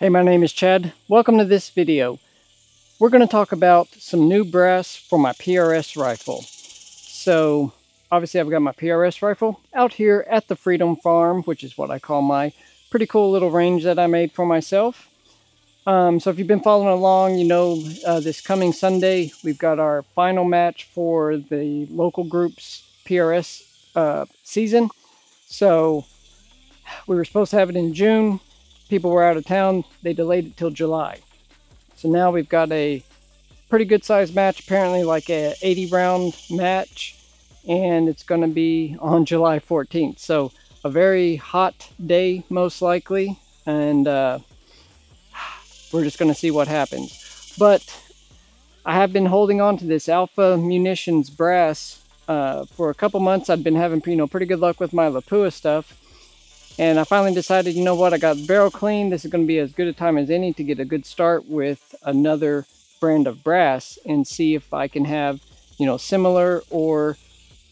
Hey, my name is Chad. Welcome to this video. We're going to talk about some new brass for my PRS rifle. So, obviously I've got my PRS rifle out here at the Freedom Farm, which is what I call my pretty cool little range that I made for myself. Um, so if you've been following along, you know uh, this coming Sunday, we've got our final match for the local group's PRS uh, season. So we were supposed to have it in June. People were out of town. They delayed it till July. So now we've got a pretty good sized match, apparently like a 80 round match. And it's going to be on July 14th. So a very hot day, most likely. And uh, we're just going to see what happens. But I have been holding on to this Alpha Munitions brass uh, for a couple months. I've been having you know pretty good luck with my Lapua stuff. And I finally decided, you know what, I got barrel clean. This is going to be as good a time as any to get a good start with another brand of brass and see if I can have, you know, similar or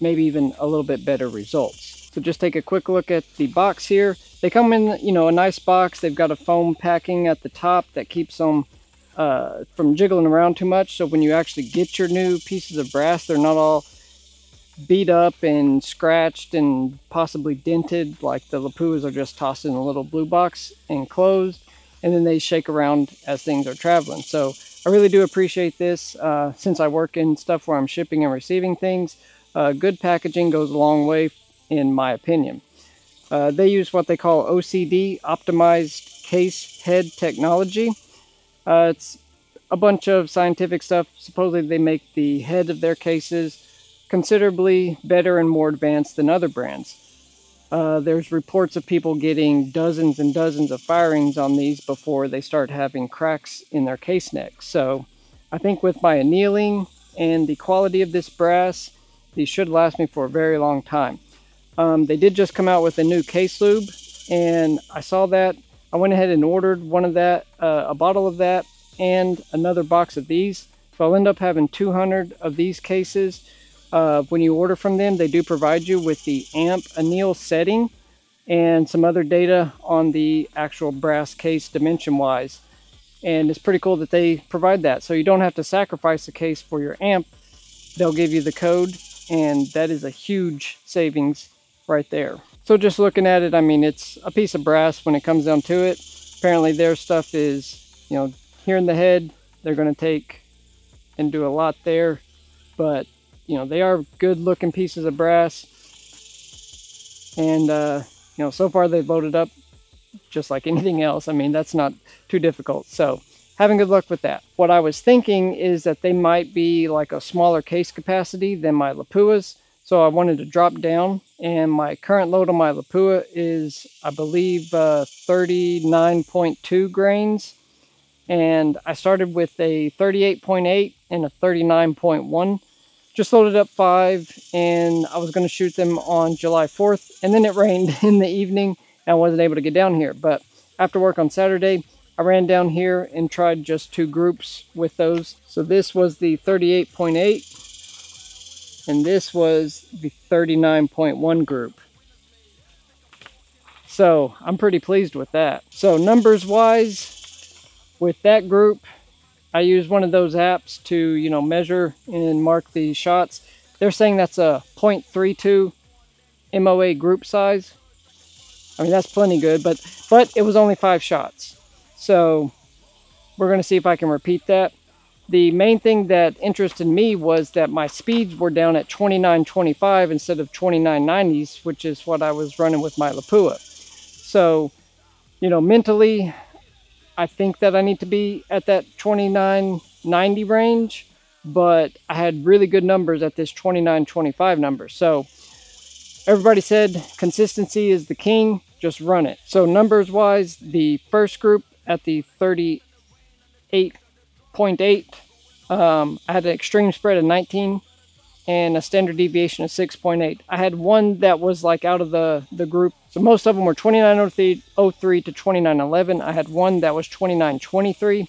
maybe even a little bit better results. So just take a quick look at the box here. They come in, you know, a nice box. They've got a foam packing at the top that keeps them uh, from jiggling around too much. So when you actually get your new pieces of brass, they're not all beat up and scratched and possibly dented like the Lapuas are just tossed in a little blue box and closed and then they shake around as things are traveling. So I really do appreciate this uh, since I work in stuff where I'm shipping and receiving things. Uh, good packaging goes a long way in my opinion. Uh, they use what they call OCD, Optimized Case Head Technology. Uh, it's a bunch of scientific stuff. Supposedly they make the head of their cases considerably better and more advanced than other brands. Uh, there's reports of people getting dozens and dozens of firings on these before they start having cracks in their case necks. So I think with my annealing and the quality of this brass, these should last me for a very long time. Um, they did just come out with a new case lube, and I saw that. I went ahead and ordered one of that, uh, a bottle of that, and another box of these. So I'll end up having 200 of these cases. Uh, when you order from them, they do provide you with the amp anneal setting and some other data on the actual brass case dimension-wise. And it's pretty cool that they provide that. So you don't have to sacrifice the case for your amp. They'll give you the code, and that is a huge savings right there. So just looking at it, I mean, it's a piece of brass when it comes down to it. Apparently their stuff is, you know, here in the head, they're going to take and do a lot there. But, you know, they are good looking pieces of brass. And, uh, you know, so far they've loaded up just like anything else. I mean, that's not too difficult. So having good luck with that. What I was thinking is that they might be like a smaller case capacity than my Lapuas. So I wanted to drop down and my current load on my Lapua is, I believe, uh, 39.2 grains. And I started with a 38.8 and a 39.1. Just loaded up five and I was going to shoot them on July 4th. And then it rained in the evening and I wasn't able to get down here. But after work on Saturday, I ran down here and tried just two groups with those. So this was the 38.8 and this was the 39.1 group. So I'm pretty pleased with that. So numbers wise, with that group, I use one of those apps to, you know, measure and mark the shots. They're saying that's a 0.32 MOA group size. I mean, that's plenty good, but, but it was only five shots. So we're going to see if I can repeat that the main thing that interested me was that my speeds were down at 29.25 instead of 29.90s, which is what I was running with my Lapua. So, you know, mentally, I think that I need to be at that 29.90 range, but I had really good numbers at this 29.25 number. So everybody said consistency is the king, just run it. So numbers wise, the first group at the 38.8, Um, I had an extreme spread of 19 and a standard deviation of 6.8. I had one that was like out of the, the group. So most of them were 2903 to 2911. I had one that was 2923.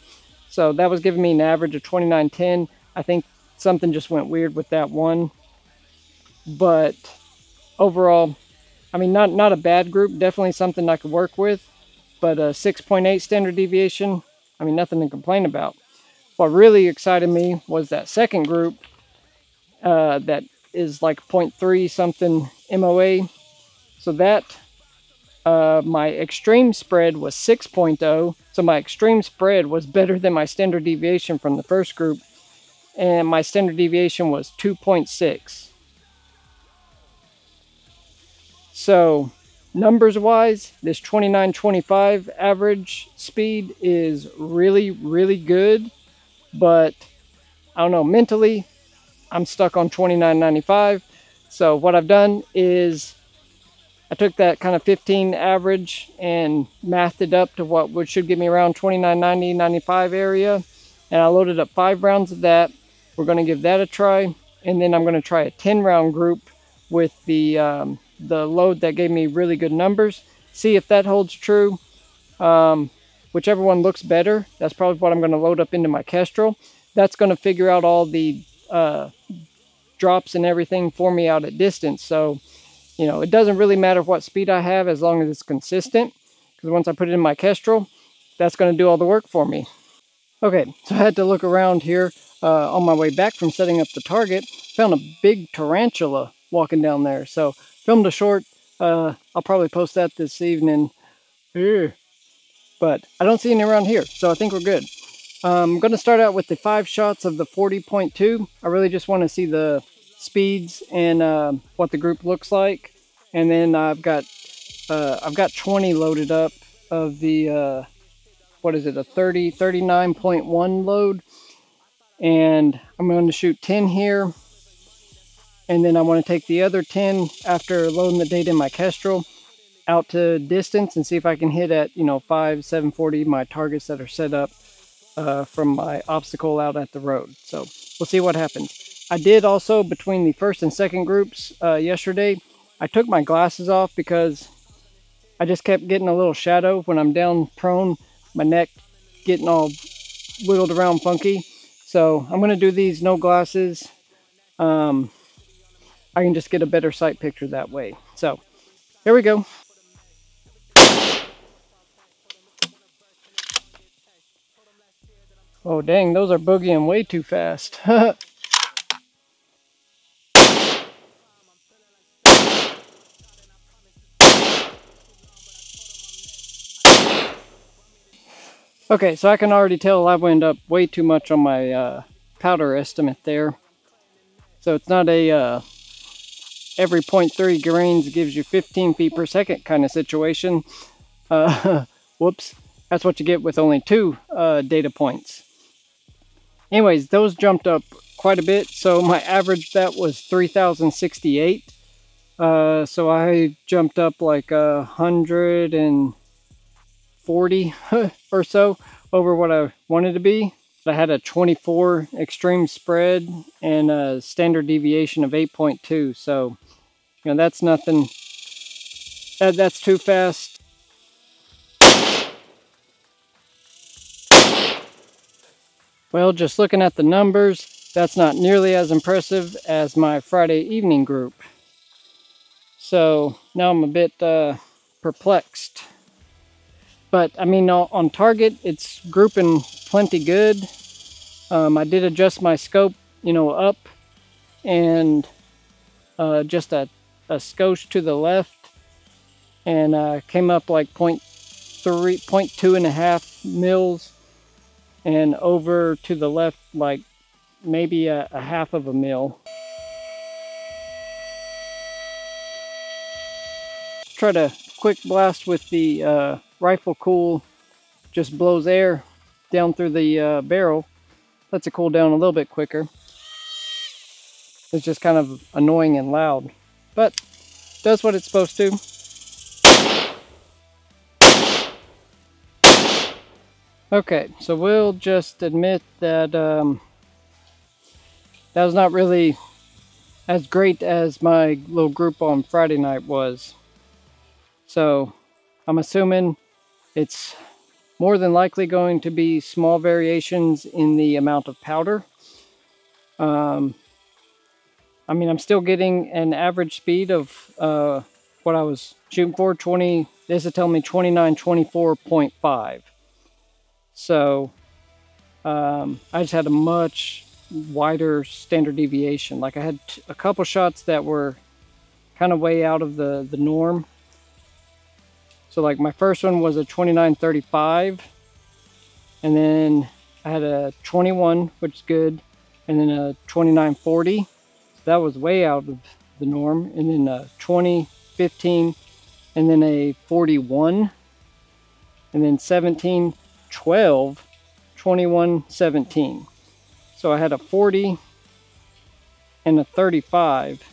So that was giving me an average of 2910. I think something just went weird with that one. But overall, I mean, not, not a bad group. Definitely something I could work with. but a 6.8 standard deviation, I mean, nothing to complain about. What really excited me was that second group uh, that is like 0.3 something MOA. So that, uh, my extreme spread was 6.0. So my extreme spread was better than my standard deviation from the first group. And my standard deviation was 2.6. So numbers wise, this 2925 average speed is really, really good. But I don't know, mentally, I'm stuck on 29.95. So what I've done is I took that kind of 15 average and mathed it up to what would should give me around 29.90, 95 area. And I loaded up five rounds of that. We're going to give that a try. And then I'm going to try a 10 round group with the, um, the load that gave me really good numbers. See if that holds true. Um, whichever one looks better, that's probably what I'm going to load up into my Kestrel. That's going to figure out all the uh, drops and everything for me out at distance. So, you know, it doesn't really matter what speed I have as long as it's consistent. Because once I put it in my Kestrel, that's going to do all the work for me. Okay, so I had to look around here uh, on my way back from setting up the target. Found a big tarantula walking down there. So filmed a short. Uh, I'll probably post that this evening. But I don't see any around here, so I think we're good. Um, I'm going to start out with the five shots of the 40.2. I really just want to see the speeds and uh, what the group looks like. And then I've got uh, I've got 20 loaded up of the uh, what is it a 30 39.1 load and I'm going to shoot 10 here and then I want to take the other 10 after loading the data in my Kestrel out to distance and see if I can hit at you know 5 740 my targets that are set up uh, from my obstacle out at the road. So we'll see what happens. I did also between the first and second groups uh, yesterday, I took my glasses off because I just kept getting a little shadow when I'm down prone, my neck getting all wiggled around funky. So I'm going to do these no glasses. Um, I can just get a better sight picture that way. So here we go. Oh dang, those are boogieing way too fast. okay, so I can already tell I've went up way too much on my uh, powder estimate there. So it's not a uh, every 0.3 grains gives you 15 feet per second kind of situation. Uh, whoops, that's what you get with only two uh, data points anyways, those jumped up quite a bit. So my average bet was 3,068. Uh, so I jumped up like a hundred and forty or so over what I wanted to be. I had a 24 extreme spread and a standard deviation of 8.2. So, you know, that's nothing. That, that's too fast Well, just looking at the numbers, that's not nearly as impressive as my Friday evening group. So now I'm a bit uh, perplexed. But I mean, on target, it's grouping plenty good. Um, I did adjust my scope, you know, up and uh, just a, a skosh to the left and uh, came up like 0 0.3, 0.2 and a half mils and over to the left like maybe a, a half of a mil. Try to quick blast with the uh, rifle cool, just blows air down through the uh, barrel, lets it cool down a little bit quicker. It's just kind of annoying and loud, but does what it's supposed to. Okay, so we'll just admit that um, that was not really as great as my little group on Friday night was. So I'm assuming it's more than likely going to be small variations in the amount of powder. Um, I mean, I'm still getting an average speed of uh, what I was shooting for. 20. This is telling me 2924.5. So um, I just had a much wider standard deviation. Like I had a couple shots that were kind of way out of the, the norm. So like my first one was a 2935 and then I had a 21, which is good, and then a 2940. So that was way out of the norm. And then a 20, 15, and then a 41, and then 17, 12, 21, 17. So I had a 40 and a 35,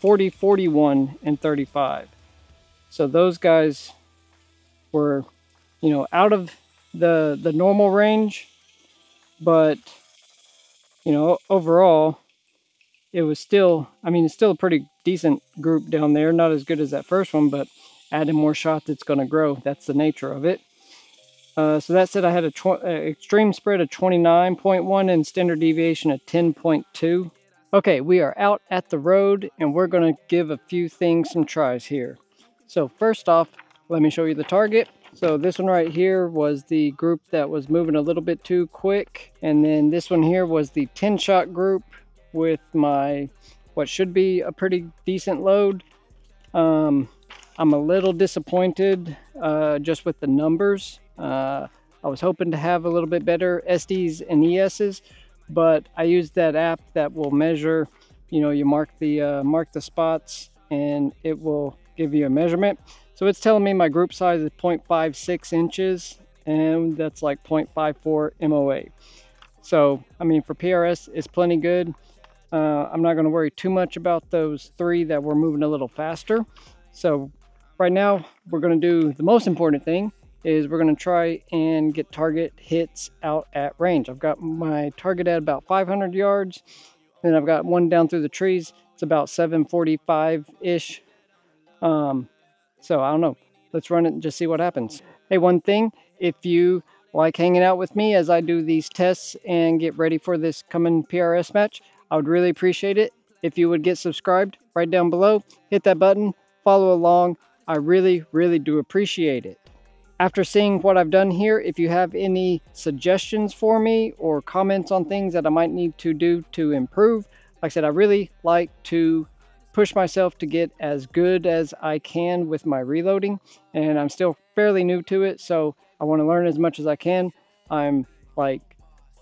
40, 41, and 35. So those guys were, you know, out of the the normal range, but you know, overall it was still, I mean, it's still a pretty decent group down there. Not as good as that first one, but adding more shots, it's going to grow. That's the nature of it. Uh, so that said, I had a uh, extreme spread of 29.1 and standard deviation of 10.2. Okay, we are out at the road and we're going to give a few things some tries here. So first off, let me show you the target. So this one right here was the group that was moving a little bit too quick. And then this one here was the 10 shot group with my what should be a pretty decent load. Um, I'm a little disappointed uh, just with the numbers. Uh, I was hoping to have a little bit better SDs and ESs, but I used that app that will measure, you know, you mark the uh, mark the spots and it will give you a measurement. So it's telling me my group size is 0.56 inches and that's like 0.54 MOA. So, I mean, for PRS, it's plenty good. Uh, I'm not going to worry too much about those three that were moving a little faster. So right now we're going to do the most important thing is we're going to try and get target hits out at range. I've got my target at about 500 yards. Then I've got one down through the trees. It's about 745-ish. Um, so I don't know. Let's run it and just see what happens. Hey, one thing, if you like hanging out with me as I do these tests and get ready for this coming PRS match, I would really appreciate it if you would get subscribed right down below. Hit that button, follow along. I really, really do appreciate it. After seeing what I've done here, if you have any suggestions for me or comments on things that I might need to do to improve, like I said, I really like to push myself to get as good as I can with my reloading and I'm still fairly new to it so I want to learn as much as I can. I'm like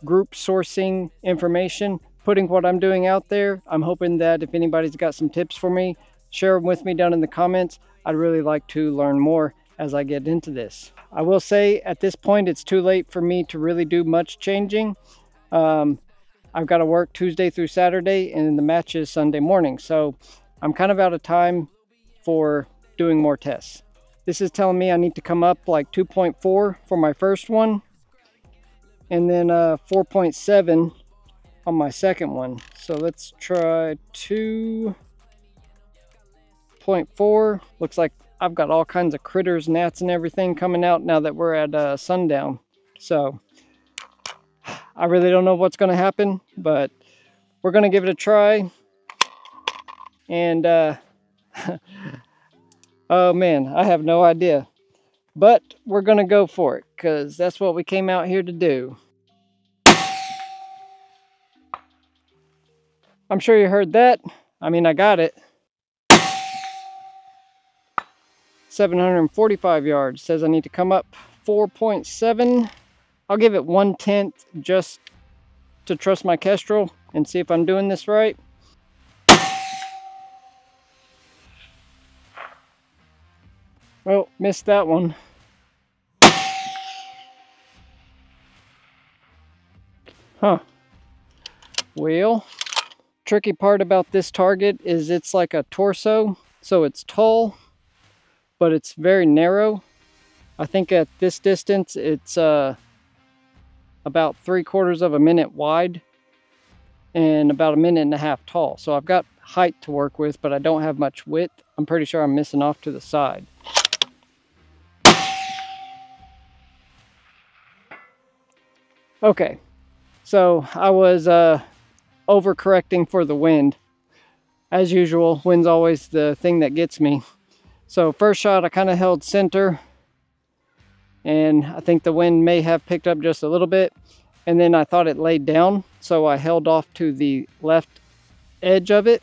group sourcing information putting what I'm doing out there. I'm hoping that if anybody's got some tips for me, share them with me down in the comments. I'd really like to learn more as I get into this. I will say at this point, it's too late for me to really do much changing. Um, I've got to work Tuesday through Saturday and the match is Sunday morning. So I'm kind of out of time for doing more tests. This is telling me I need to come up like 2.4 for my first one and then uh, 4.7 on my second one. So let's try 2.4. Looks like I've got all kinds of critters, gnats, and everything coming out now that we're at uh, sundown. So I really don't know what's going to happen, but we're going to give it a try. And, uh, oh man, I have no idea. But we're going to go for it because that's what we came out here to do. I'm sure you heard that. I mean, I got it. 745 yards. Says I need to come up 4.7. I'll give it one tenth just to trust my Kestrel and see if I'm doing this right. Well, missed that one. Huh. Well, tricky part about this target is it's like a torso. So it's tall, but it's very narrow. I think at this distance, it's uh, about three quarters of a minute wide and about a minute and a half tall. So I've got height to work with, but I don't have much width. I'm pretty sure I'm missing off to the side. Okay, so I was uh, overcorrecting for the wind. As usual, wind's always the thing that gets me. So first shot, I kind of held center and I think the wind may have picked up just a little bit. And then I thought it laid down, so I held off to the left edge of it.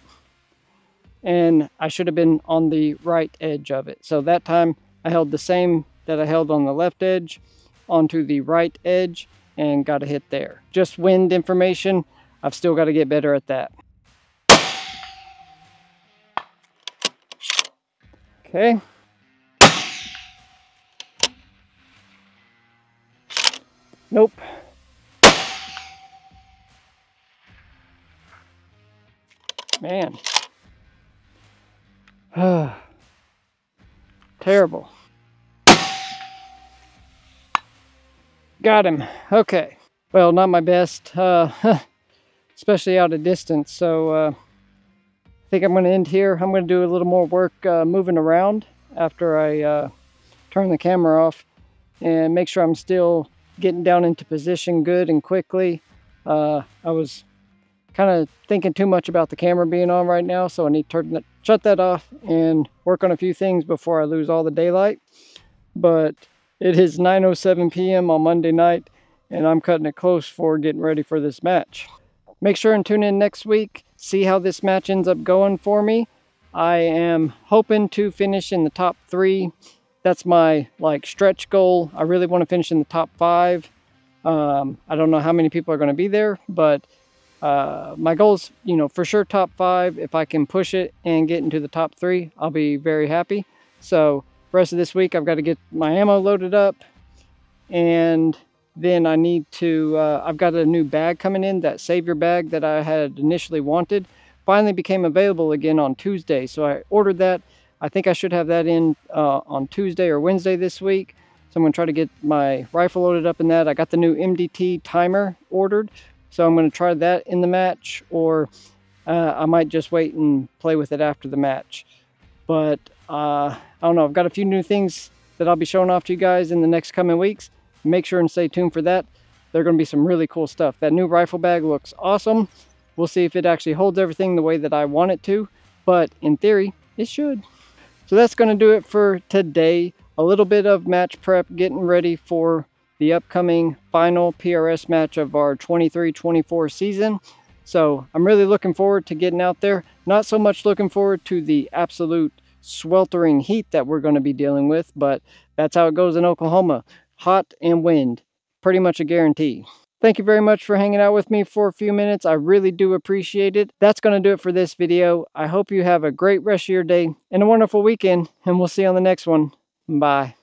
And I should have been on the right edge of it. So that time I held the same that I held on the left edge onto the right edge and got a hit there. Just wind information. I've still got to get better at that. Okay. Nope. Man. Terrible. Got him. Okay. Well, not my best, uh, especially out of distance. So uh, think I'm going to end here. I'm going to do a little more work uh, moving around after I uh, turn the camera off and make sure I'm still getting down into position good and quickly. Uh, I was kind of thinking too much about the camera being on right now, so I need to turn that, shut that off and work on a few things before I lose all the daylight. But it is 9.07 p.m. on Monday night, and I'm cutting it close for getting ready for this match. Make sure and tune in next week, see how this match ends up going for me. I am hoping to finish in the top three. That's my like stretch goal. I really want to finish in the top five. Um, I don't know how many people are going to be there, but uh, my goal is, you know, for sure top five. If I can push it and get into the top three, I'll be very happy. So rest of this week, I've got to get my ammo loaded up. And then I need to, uh, I've got a new bag coming in, that Savior bag that I had initially wanted. Finally became available again on Tuesday. So I ordered that. I think I should have that in uh, on Tuesday or Wednesday this week. So I'm to try to get my rifle loaded up in that. I got the new MDT timer ordered. So I'm to try that in the match or uh, I might just wait and play with it after the match. But uh, I don't know, I've got a few new things that I'll be showing off to you guys in the next coming weeks. Make sure and stay tuned for that. They're going to be some really cool stuff. That new rifle bag looks awesome. We'll see if it actually holds everything the way that I want it to. But in theory, it should. So that's going to do it for today. A little bit of match prep, getting ready for the upcoming final PRS match of our 23-24 season. So I'm really looking forward to getting out there. Not so much looking forward to the absolute sweltering heat that we're going to be dealing with, but that's how it goes in Oklahoma. Hot and wind, pretty much a guarantee. Thank you very much for hanging out with me for a few minutes. I really do appreciate it. That's going to do it for this video. I hope you have a great rest of your day and a wonderful weekend, and we'll see you on the next one. Bye.